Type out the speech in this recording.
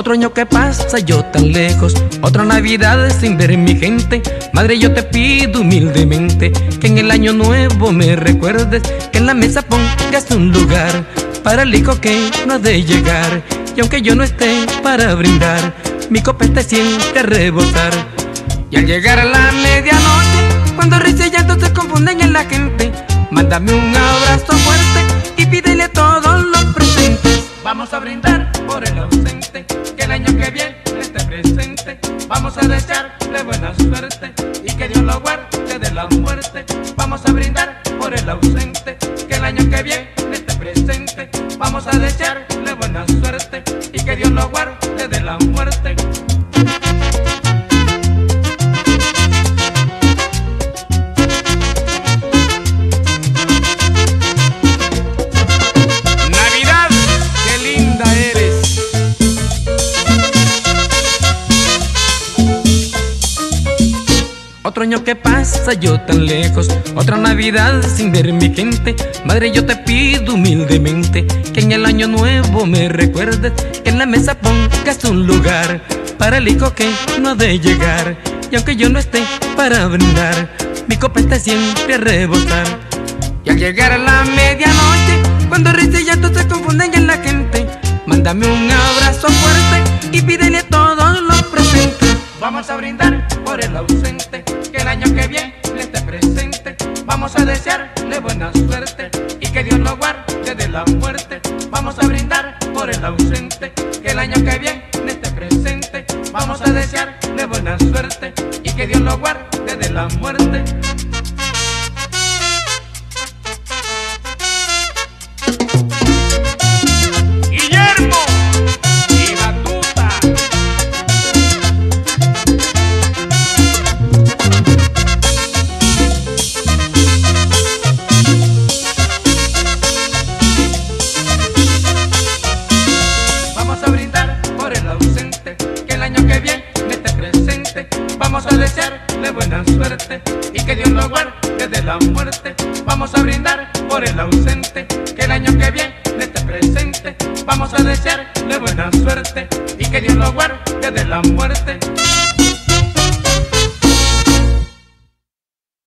Otro año que pasa yo tan lejos, otra Navidad sin ver mi gente. Madre, yo te pido humildemente que en el año nuevo me recuerdes, que en la mesa pongas un lugar para el hijo que no ha de llegar. Y aunque yo no esté para brindar, mi copete siente rebosar. Y al llegar a la medianoche, cuando risa y se confunden en la gente, mándame un abrazo fuerte y pídele todos los presentes. Vamos a brindar que viene esté presente. Vamos a desearle buena suerte y que Dios lo guarde de la muerte. Vamos a brindar por el ausente, que el año que viene esté presente. Vamos a desearle buena suerte y que Dios lo guarde de la muerte. Otro año que pasa yo tan lejos, otra Navidad sin ver mi gente. Madre, yo te pido humildemente que en el año nuevo me recuerdes, que en la mesa pongas un lugar para el hijo que no ha de llegar. Y aunque yo no esté para brindar, mi copete siempre a rebosar. Y al llegar a la medianoche, cuando risa y llanto se confunden en la gente, mándame un abrazo fuerte y pídele a todos los presentes. Vamos a brindar por el ausente, que el año que viene esté presente. Vamos a desearle buena suerte y que Dios lo guarde de la muerte. Vamos a brindar por el ausente, que el año que viene esté presente. Vamos a desearle buena suerte y que Dios lo guarde de la muerte. Y que Dios lo guarde de la muerte. Vamos a brindar por el ausente, que el año que viene esté presente. Vamos a desearle buena suerte y que Dios lo guarde de la muerte.